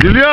Geliyor.